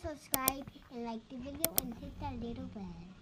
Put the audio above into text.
subscribe and like the video and hit that little bell.